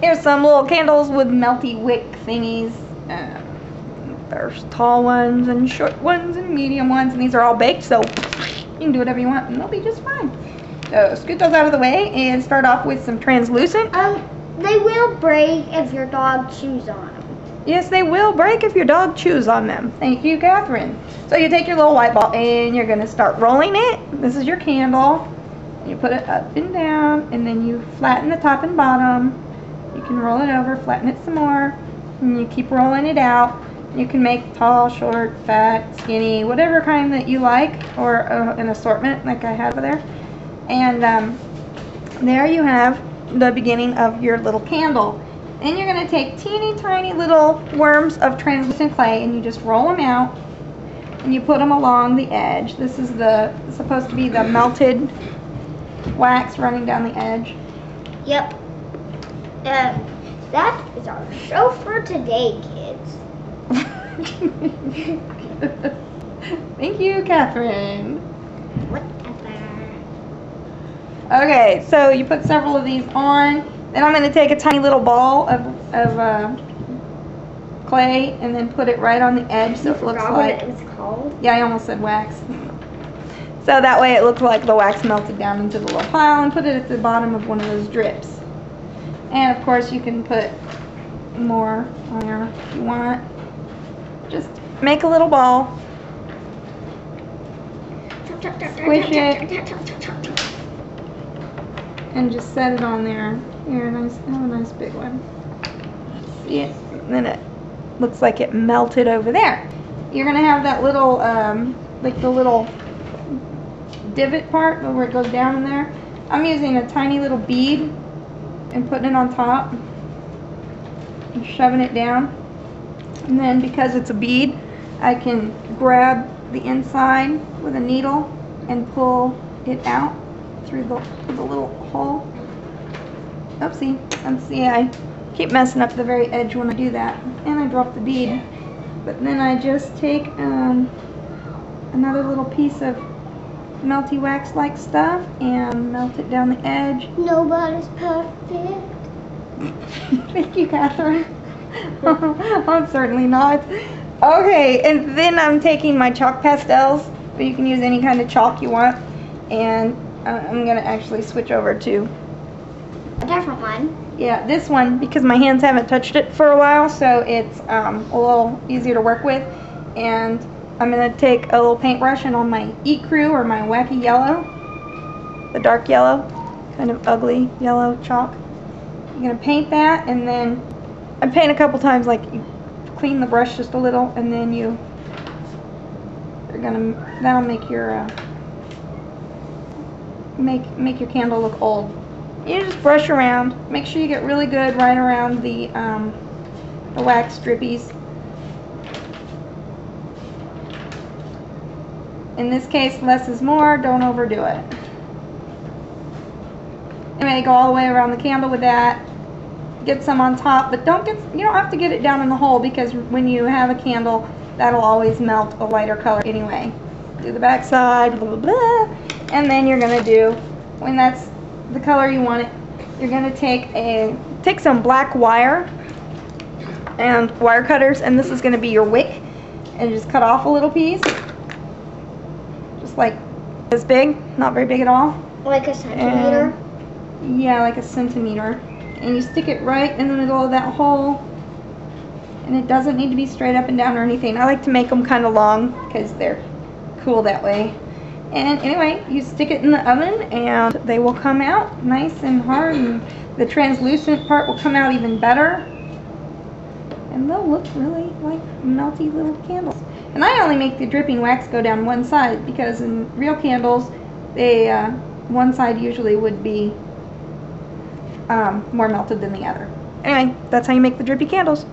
Here's some little candles with melty wick thingies. Um, there's tall ones and short ones and medium ones, and these are all baked, so you can do whatever you want, and they'll be just fine. So scoot those out of the way and start off with some translucent. Um, they will break if your dog chews on them. Yes, they will break if your dog chews on them. Thank you, Catherine. So you take your little white ball and you're going to start rolling it. This is your candle. You put it up and down, and then you flatten the top and bottom. You can roll it over, flatten it some more, and you keep rolling it out. You can make tall, short, fat, skinny, whatever kind that you like, or uh, an assortment like I have there. And um, there you have the beginning of your little candle. Then you're going to take teeny tiny little worms of translucent clay and you just roll them out and you put them along the edge. This is the supposed to be the melted wax running down the edge. Yep. Uh, that is our show for today, kids. Thank you, Catherine. Whatever. Okay, so you put several of these on. Then I'm going to take a tiny little ball of, of uh, clay and then put it right on the edge so it looks like... what it was called. Yeah, I almost said wax. So that way it looks like the wax melted down into the little pile and put it at the bottom of one of those drips. And of course you can put more on there if you want. Just make a little ball. Squish it. and just set it on there. Here, nice, have a nice big one. See it? And then it looks like it melted over there. You're gonna have that little, um, like the little divot part where it goes down in there. I'm using a tiny little bead and putting it on top and shoving it down. And then because it's a bead, I can grab the inside with a needle and pull it out through the, the little hole. Oopsie, and see I keep messing up the very edge when I do that. And I drop the bead. But then I just take um, another little piece of melty wax like stuff and melt it down the edge. Nobody's perfect. Thank you, Catherine. I'm certainly not. Okay, and then I'm taking my chalk pastels, but you can use any kind of chalk you want. And uh, I'm going to actually switch over to, A different one. yeah, this one because my hands haven't touched it for a while, so it's um, a little easier to work with. And I'm going to take a little paintbrush and on my Eat Crew or my Wacky Yellow, the dark yellow, kind of ugly yellow chalk. You're going to paint that and then I paint a couple times like you clean the brush just a little and then you you're gonna that'll make your uh, make make your candle look old you just brush around make sure you get really good right around the um, the wax drippies in this case less is more don't overdo it anyway go all the way around the candle with that get some on top, but don't get, you don't have to get it down in the hole because when you have a candle, that'll always melt a lighter color anyway. Do the back side, blah, blah, blah. And then you're gonna do, when that's the color you want it, you're gonna take a, take some black wire and wire cutters, and this is gonna be your wick, and just cut off a little piece. Like this big, not very big at all. Like a centimeter. Yeah, like a centimeter. And you stick it right in the middle of that hole. And it doesn't need to be straight up and down or anything. I like to make them kind of long because they're cool that way. And anyway, you stick it in the oven and they will come out nice and hard and the translucent part will come out even better. And they'll look really like melty little candles. And I only make the dripping wax go down one side because in real candles, they uh, one side usually would be um, more melted than the other. Anyway, that's how you make the drippy candles.